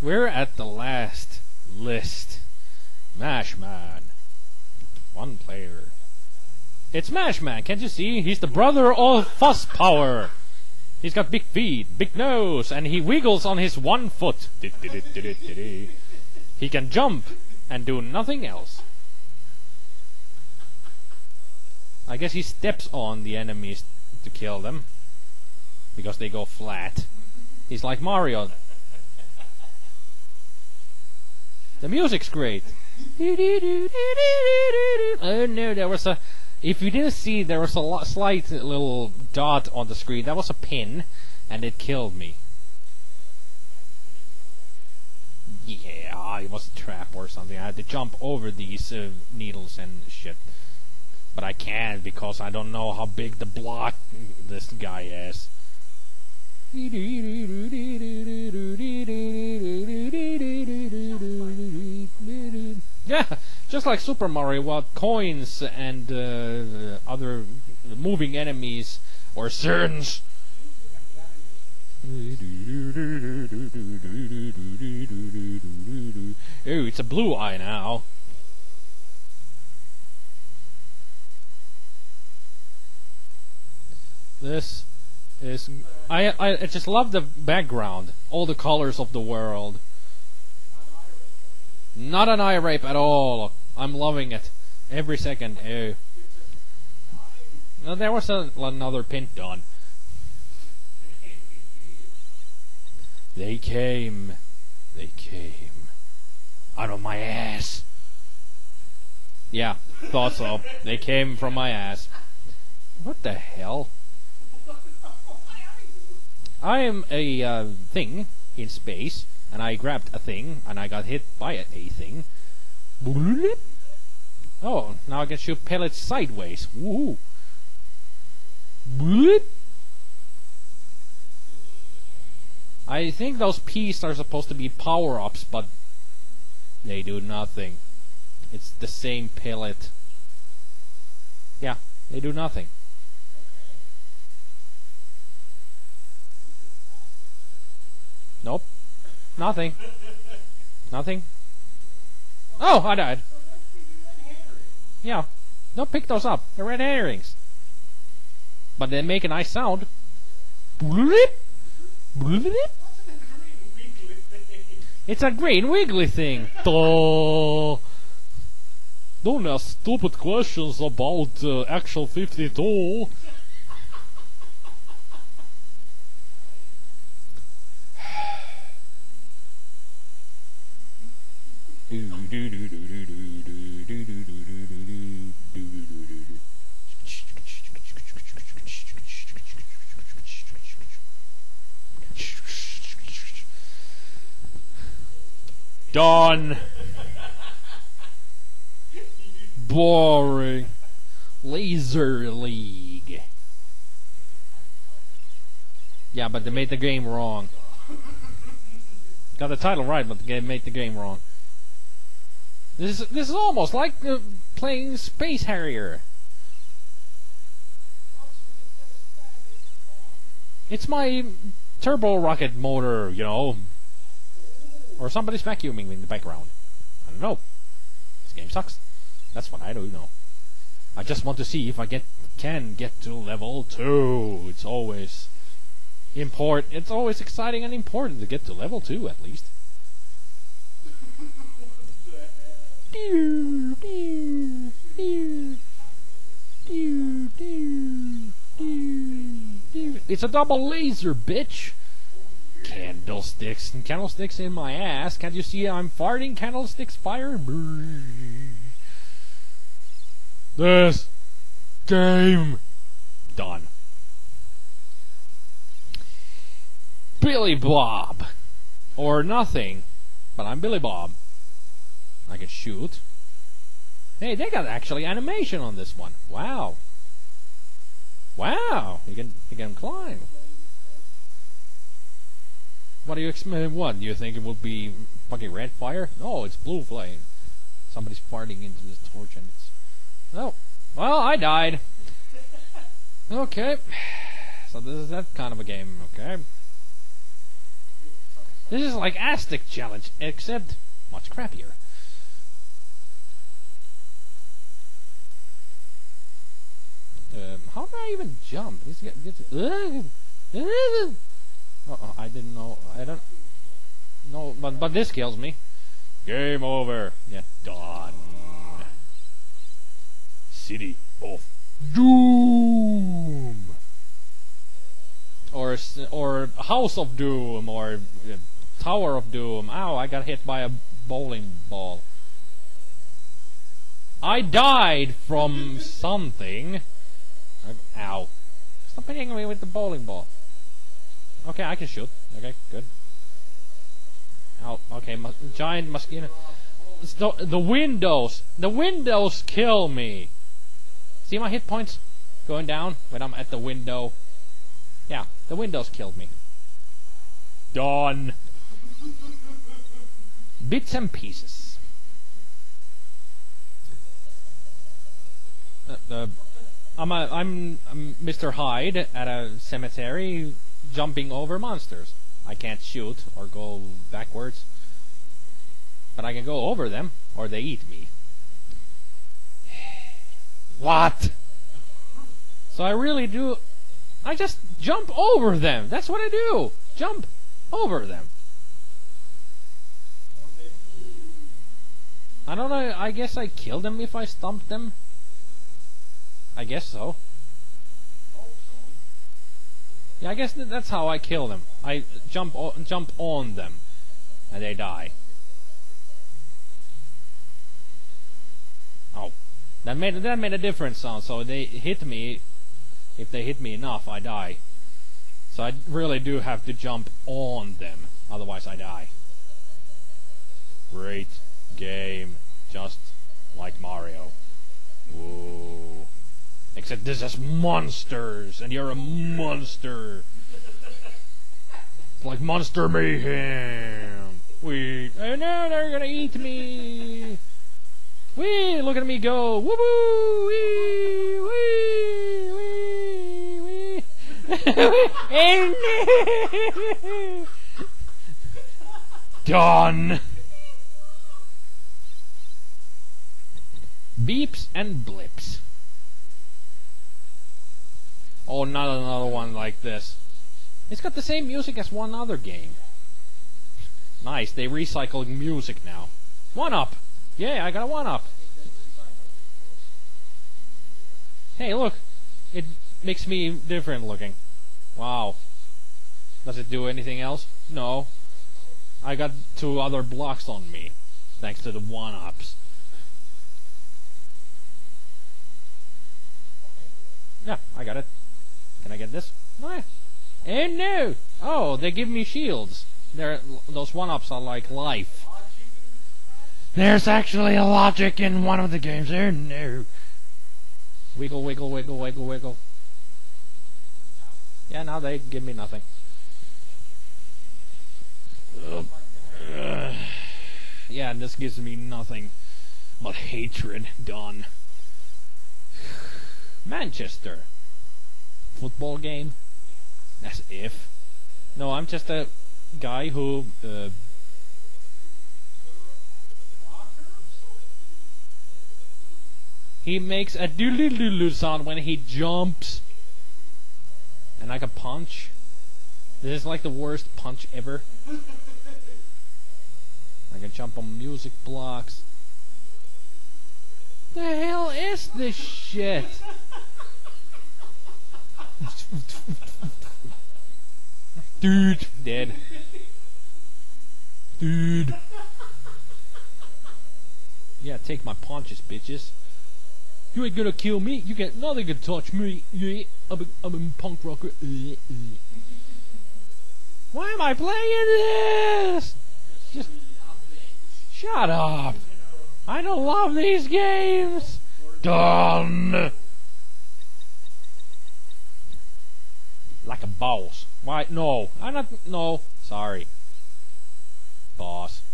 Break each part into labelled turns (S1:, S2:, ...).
S1: We're at the last list. Mashman. One player. It's Mashman, can't you see? He's the brother of Fuss Power. He's got big feet, big nose, and he wiggles on his one foot. He can jump and do nothing else. I guess he steps on the enemies to kill them. Because they go flat. He's like Mario. The music's great. Oh no, there was a. If you didn't see, there was a slight little dot on the screen. That was a pin, and it killed me. Yeah, it was a trap or something. I had to jump over these uh, needles and shit. But I can't because I don't know how big the block this guy is. Yeah, just like Super Mario, what coins and uh, other moving enemies or cerns. Oh, it's a blue eye now. This is I I just love the background, all the colors of the world. Not an eye rape at all. I'm loving it every second. Oh. No, there was a, another pint done. They came. They came. Out of my ass. Yeah, thought so. They came from my ass. What the hell? I am a uh, thing in space, and I grabbed a thing, and I got hit by a, a thing. Oh, now I can shoot pellets sideways. Woohoo! I think those P's are supposed to be power-ups, but they do nothing. It's the same pellet. Yeah, they do nothing. Nope. Nothing. Nothing. Oh, I died. Yeah. Don't pick those up. They're red herrings. But they make a nice sound. It's a green wiggly thing. Don't ask stupid questions about uh, Action 52. Done. Boring. Lazer League. Yeah, but they made the game wrong. Got the title right, but they made the game wrong. This is this is almost like uh, playing Space Harrier. It's my turbo rocket motor, you know. Or somebody's vacuuming in the background. I don't know. This game sucks. That's what I do know. I just want to see if I get can get to level two. It's always important. It's always exciting and important to get to level two at least. It's a double laser, bitch! Candlesticks and candlesticks in my ass. Can't you see I'm farting candlesticks fire? This game done. Billy Bob. Or nothing. But I'm Billy Bob. I can shoot. Hey, they got actually animation on this one. Wow. Wow. You can you can climb. What do you expect? What do you think it will be? Fucking red fire? No, it's blue flame. Somebody's farting into this torch and it's. Oh, well, I died. Okay, so this is that kind of a game. Okay. This is like Aztec Challenge, except much crappier. Um, how do I even jump? This gets. Uh, oh, I didn't know. I don't. No, but but this kills me. Game over. Yeah, done. City of Doom. Or or House of Doom or uh, Tower of Doom. Ow! I got hit by a bowling ball. I died from something. Ow. Stop hitting me with the bowling ball. Okay, I can shoot. Okay, good. Ow, okay, giant mosquito. The, the windows! The windows kill me! See my hit points going down when I'm at the window? Yeah, the windows killed me. Done! Bits and pieces. Uh, uh, I'm a I'm, I'm Mr. Hyde at a cemetery jumping over monsters. I can't shoot or go backwards, but I can go over them or they eat me. What? So I really do. I just jump over them. That's what I do. Jump over them. I don't know. I guess I kill them if I stomp them. I guess so. Yeah, I guess th- that's how I kill them. I jump o- jump on them, and they die. Oh, that made that made a difference. Sound so they hit me. If they hit me enough, I die. So I really do have to jump on them, otherwise I die. Great game, just like Mario. Except this is monsters, and you're a monster. It's like Monster Mayhem. We. Oh no, they're gonna eat me. Wee, look at me go. Woo woo, wee, wee, wee, wee. and Done. Beeps and blips. Oh, not another one like this. It's got the same music as one other game. Nice, they recycle music now. One up! Yeah, I got a one up. Hey, look! It makes me different looking. Wow. Does it do anything else? No. I got two other blocks on me, thanks to the one ups. Yeah, I got it. Can I get this? No. yeah. And no! Oh, they give me shields. They're, those one-ups are like life. There's actually a logic in one of the games. Oh no. Wiggle, wiggle, wiggle, wiggle, wiggle. Yeah, now they give me nothing. Ugh. Ugh. Yeah, this gives me nothing but hatred. Done. Manchester. Football game? As if. No, I'm just a guy who. Uh, he makes a doodle sound when he jumps. And I can punch. This is like the worst punch ever. I can jump on music blocks. The hell is this shit? Dude, dead. Dude. Yeah, take my punches, bitches. You ain't gonna kill me. You get nothing can touch me. Yeah, I'm a, I'm a punk rocker. Why am I playing this? Just shut up. I don't love these games. Done. Like a boss. Why? No, I'm not. No, sorry. Boss.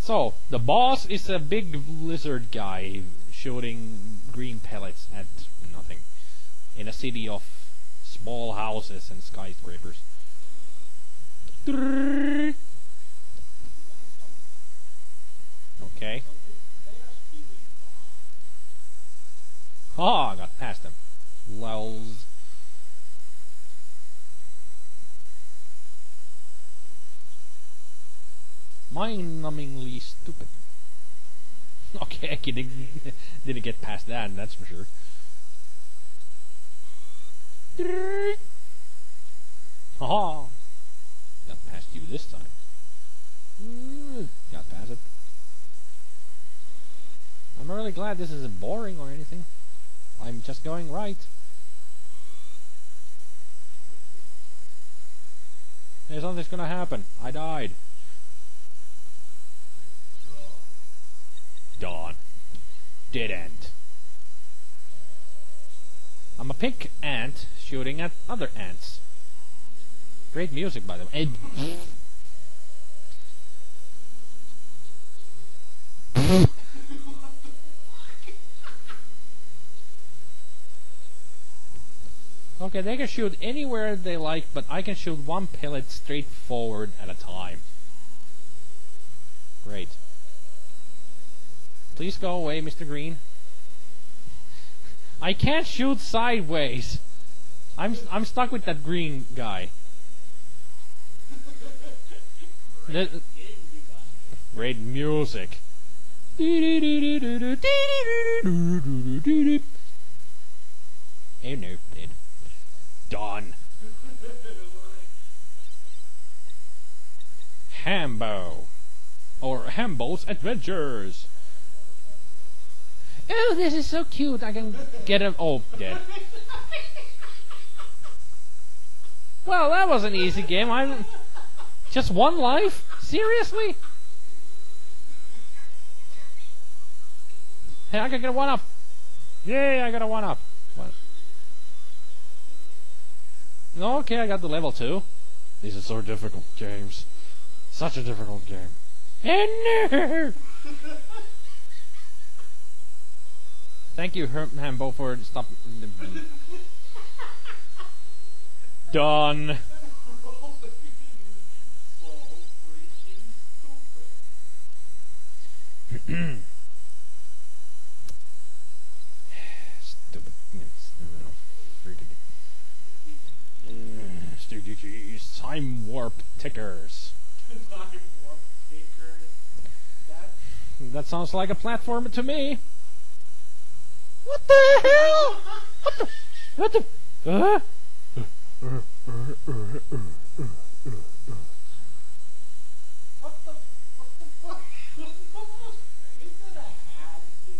S1: So, the boss is a big lizard guy shooting green pellets at nothing. In a city of small houses and skyscrapers. Okay. Oh, I got past him. Lols. Mind-numbingly stupid. Okay, I didn't, didn't get past that, that's for sure. Haha! Got past you this time. Got past it. I'm really glad this isn't boring or anything. I'm just going right. Hey, something's gonna happen. I died. Dawn. Dedant. I'm a pink ant shooting at other ants. Great music, by the way. Okay, they can shoot anywhere they like, but I can shoot one pellet straight forward at a time. Great. Please go away, Mr. Green. I can't shoot sideways. I'm I'm stuck with that green guy. The- great music. Oh no. Done. Hambo. Or Hambo's Adventures. Oh, this is so cute. I can get him. Oh, dead. Well, that was an easy game. I'm just one life. Seriously? Hey, I can get a one up. Yay, I got a one up. Okay, I got the level two. These are so difficult games. Such a difficult game. And no! Thank you, Herm Hambo, for stop. Done. Stupid. Freaking. Stupid keys. Time warp tickers. That sounds like a platformer to me. What the hell? What the? What the? Uh?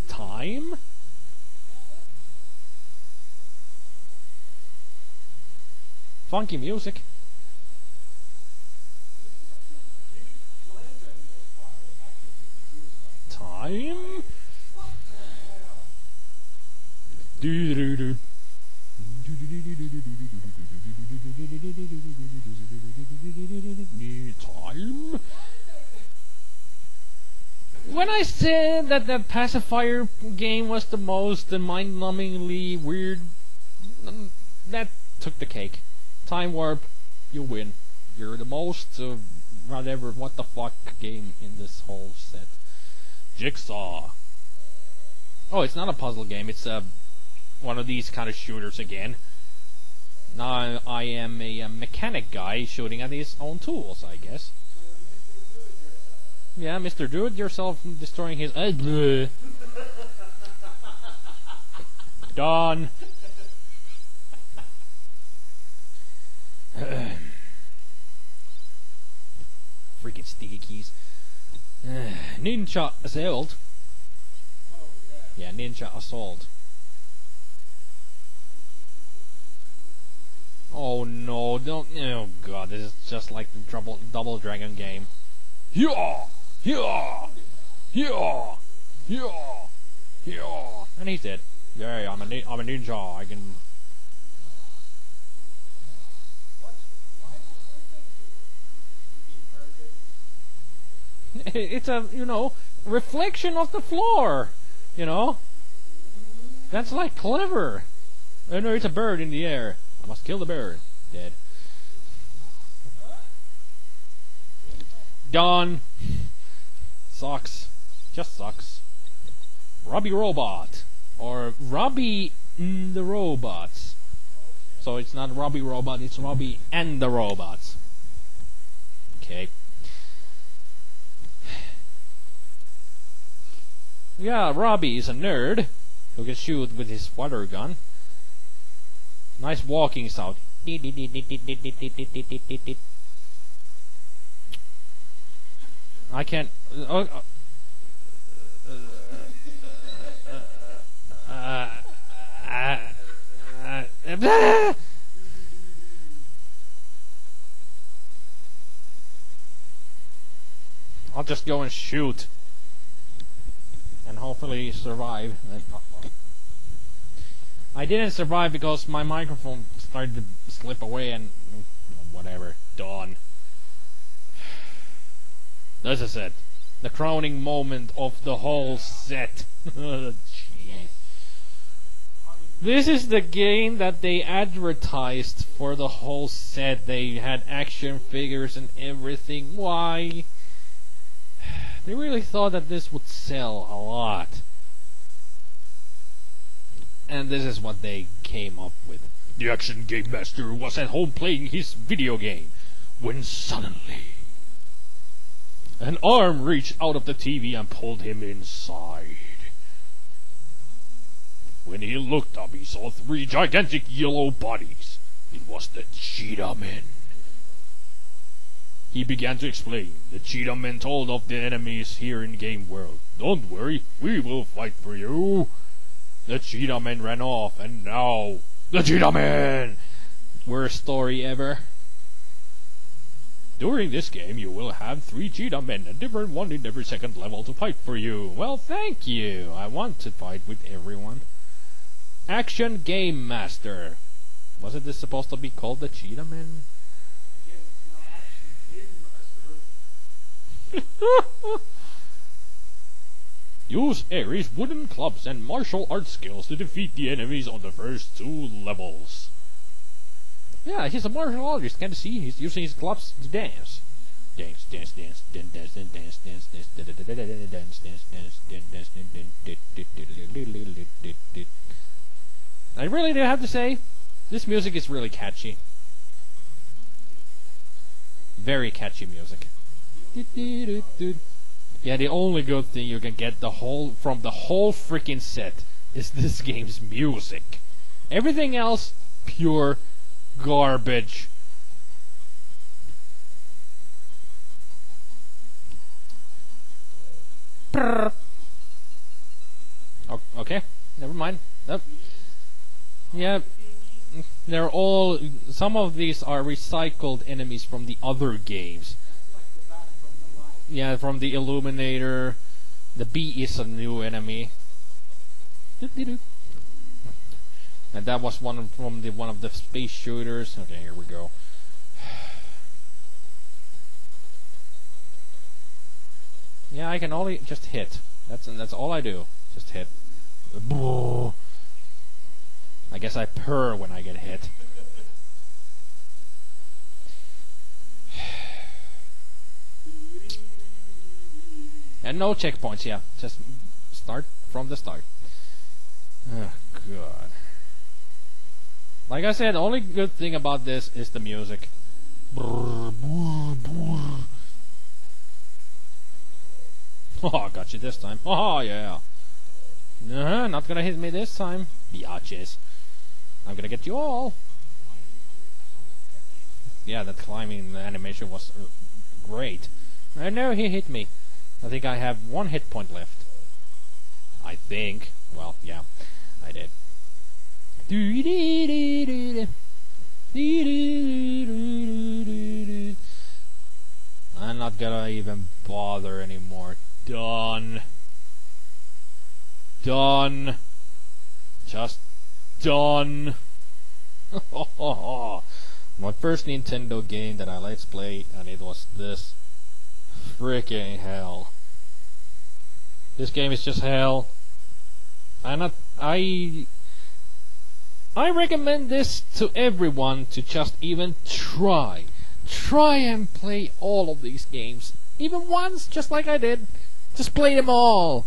S1: Time? Funky music. Time? Time? When I said that the pacifier game was the most mind-numbingly weird, that took the cake. Time warp, you win. You're the most uh, whatever, what the fuck game in this whole set. Jigsaw. Oh, it's not a puzzle game. It's uh, one of these kind of shooters again. Now I am a, uh mechanic guy shooting at his own tools, I guess. Yeah, Mr. Do It Yourself destroying his. Uh. Done. Freaking sticky keys. Ninja Assault. Yeah, Ninja Assault. Oh no, don't. Oh god, this is just like the double, double Dragon game. Yeah! Yeah! Yeah! Yeah! Yeah! And he's dead. Yeah, I'm a, I'm a ninja. I can. It's a, you know, reflection of the floor. You know? That's like clever. Oh no, it's a bird in the air. I must kill the bird. Dead. Done. Sucks. Just sucks. Robbie Robot. Or Robbie the Robots. So it's not Robbie Robot, it's Robbie and the Robots. Okay. Yeah, Robbie is a nerd who can shoot with his water gun. Nice walking sound. I can't. Uh, uh, uh, I'll just go and shoot. Hopefully survive. I didn't survive because my microphone started to slip away and whatever. Dawn. This is it. The crowning moment of the whole set. this is the game that they advertised for the whole set. They had action figures and everything. Why? They really thought that this would sell a lot. And this is what they came up with. The action game master was at home playing his video game when suddenly an arm reached out of the TV and pulled him inside. When he looked up, he saw three gigantic yellow bodies. It was the Cheetah Men. He began to explain. The Cheetah Men told of the enemies here in Game World. Don't worry, we will fight for you. The Cheetah Men ran off, and now the Cheetah Men! Worst story ever. During this game, you will have three Cheetah Men, a different one in every second level to fight for you. Well, thank you. I want to fight with everyone. Action Game Master. Wasn't this supposed to be called the Cheetah Men? Use Aries' wooden clubs and martial arts skills to defeat the enemies on the first two levels. Yeah, he's a martial artist. Can't see? He's using his clubs to dance. Dance, dance, dance, dance, dance, dance, dance, dance, dance, dance, dance, dance, dance, dance, I really do have to say, this music is really catchy. Very catchy music. Yeah, the only good thing you can get the whole from the whole freaking set is this game's music. Everything else, pure garbage. Okay, never mind. Nope. Yeah, they're all. Some of these are recycled enemies from the other games. Yeah, from the Illuminator. The bee is a new enemy. And that was one from the one of the space shooters. Okay, here we go. Yeah, I can only just hit. That's that's all I do. Just hit. I guess I purr when I get hit. And no checkpoints, yeah. Just start from the start. Oh, God. Like I said, the only good thing about this is the music. Oh, got you this time. Oh, yeah. Uh, not gonna hit me this time. Biatches. I'm gonna get you all. Yeah, that climbing animation was uh, great. I know he hit me. I think I have one hit point left. I think. Well, yeah, I did. I'm not gonna even bother anymore. Done. Done. Just done. My first Nintendo game that I let's play, and it was this freaking hell. This game is just hell. Not I I recommend this to everyone to just even try. Try and play all of these games. Even once, just like I did. Just play them all.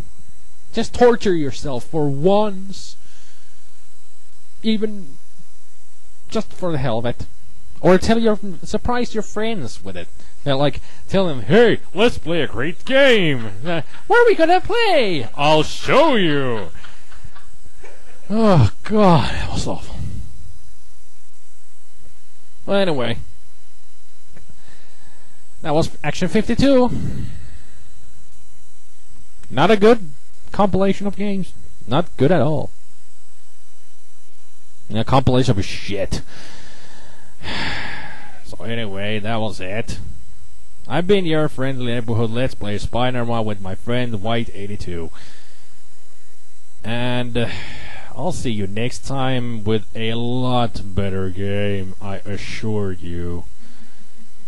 S1: Just torture yourself for once. Even just for the hell of it. Or tell your surprise your friends with it. They're like tell them, "Hey, let's play a great game." Where are we gonna play? I'll show you. Oh God, that was awful. Well, anyway, that was Action 52. Not a good compilation of games. Not good at all. A compilation of shit. So anyway, that was it. I've been your friendly neighborhood Let's Play Spider-Man with my friend White82. And uh, I'll see you next time with a lot better game, I assure you.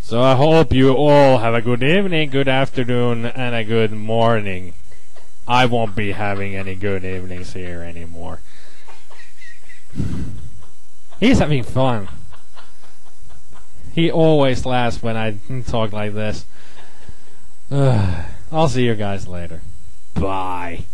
S1: So I hope you all have a good evening, good afternoon, and a good morning. I won't be having any good evenings here anymore. He's having fun. He always laughs when I talk like this. I'll see you guys later. Bye.